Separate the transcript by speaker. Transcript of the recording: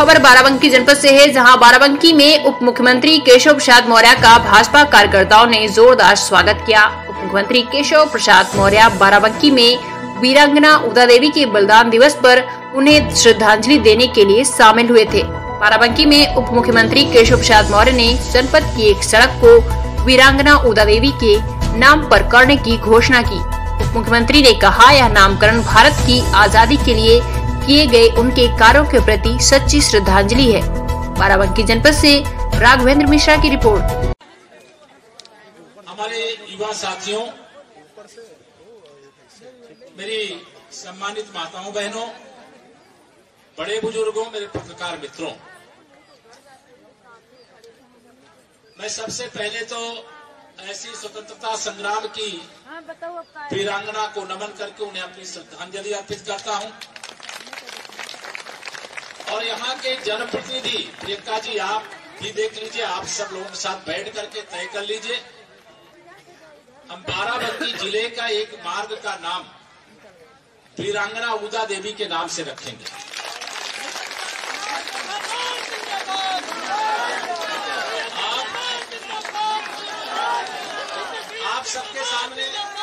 Speaker 1: खबर बाराबंकी जनपद से है, जहाँ बाराबंकी में उप मुख्यमंत्री केशव प्रसाद मौर्य का भाजपा कार्यकर्ताओं ने जोरदार स्वागत किया। उप मुख्यमंत्री केशव प्रसाद मौर्य बाराबंकी में वीरांगना उदा देवी के बलिदान दिवस पर उन्हें श्रद्धांजलि देने के लिए शामिल हुए थे। बाराबंकी में उप मुख्यमंत्री केशव प्रसाद मौर्य ने जनपद की एक सड़क को वीरांगना उदा देवी के नाम पर करने की घोषणा की। उप मुख्यमंत्री ने कहा, यह नामकरण भारत की आज़ादी के लिए किए गए उनके कार्यों के प्रति सच्ची श्रद्धांजलि है। बाराबंकी जनपद से राघवेंद्र मिश्रा की रिपोर्ट।
Speaker 2: हमारे युवा साथियों, मेरी सम्मानित माताओं, बहनों, बड़े बुज़ुर्गों, मेरे पत्रकार मित्रों, मैं सबसे पहले तो ऐसी स्वतंत्रता संग्राम की वीरांगना को नमन करके उन्हें अपनी श्रद्धांजलि अर्पित करता हूँ। यहाँ के जनप्रतिनिधि प्रियंका जी आप भी देख लीजिए आप सब लोगों के साथ बैठ करके तय कर लीजिए। हम बाराबंकी ज़िले का एक मार्ग का नाम वीरांगना उदा देवी के नाम से रखेंगे। आप, आप सबके सामने